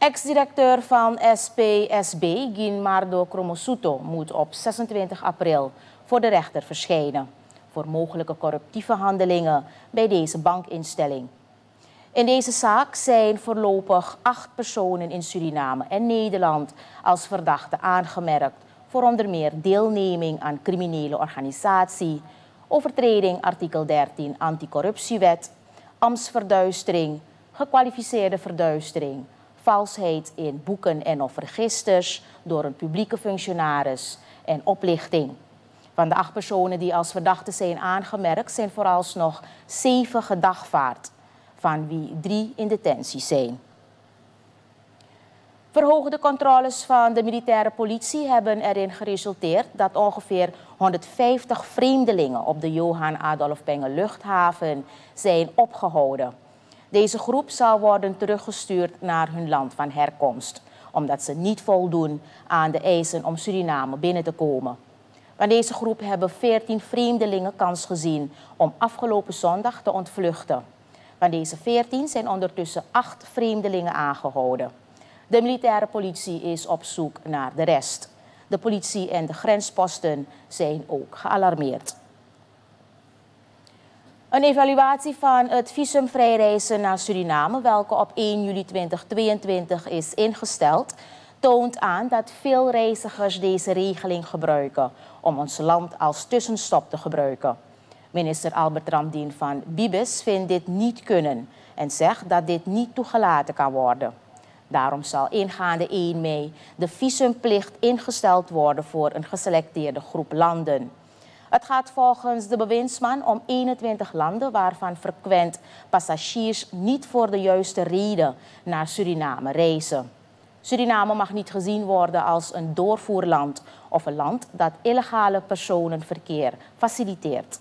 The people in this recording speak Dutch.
Ex-directeur van SPSB, Ginmardo Cromosuto, moet op 26 april voor de rechter verschijnen voor mogelijke corruptieve handelingen bij deze bankinstelling. In deze zaak zijn voorlopig acht personen in Suriname en Nederland als verdachte aangemerkt voor onder meer deelneming aan criminele organisatie, overtreding artikel 13 anticorruptiewet, ambtsverduistering, gekwalificeerde verduistering, valsheid in boeken en of registers door een publieke functionaris en oplichting. Van de acht personen die als verdachten zijn aangemerkt, zijn vooralsnog zeven gedagvaard, van wie drie in detentie zijn. Verhoogde controles van de militaire politie hebben erin geresulteerd dat ongeveer 150 vreemdelingen op de Johan Adolf Penge luchthaven zijn opgehouden. Deze groep zal worden teruggestuurd naar hun land van herkomst, omdat ze niet voldoen aan de eisen om Suriname binnen te komen. Van deze groep hebben 14 vreemdelingen kans gezien om afgelopen zondag te ontvluchten. Van deze 14 zijn ondertussen 8 vreemdelingen aangehouden. De militaire politie is op zoek naar de rest. De politie en de grensposten zijn ook gealarmeerd. Een evaluatie van het visumvrij reizen naar Suriname, welke op 1 juli 2022 is ingesteld, toont aan dat veel reizigers deze regeling gebruiken om ons land als tussenstop te gebruiken. Minister Albert Ramdien van Bibes vindt dit niet kunnen en zegt dat dit niet toegelaten kan worden. Daarom zal ingaande 1 mei de visumplicht ingesteld worden voor een geselecteerde groep landen. Het gaat volgens de bewindsman om 21 landen waarvan frequent passagiers niet voor de juiste reden naar Suriname reizen. Suriname mag niet gezien worden als een doorvoerland of een land dat illegale personenverkeer faciliteert.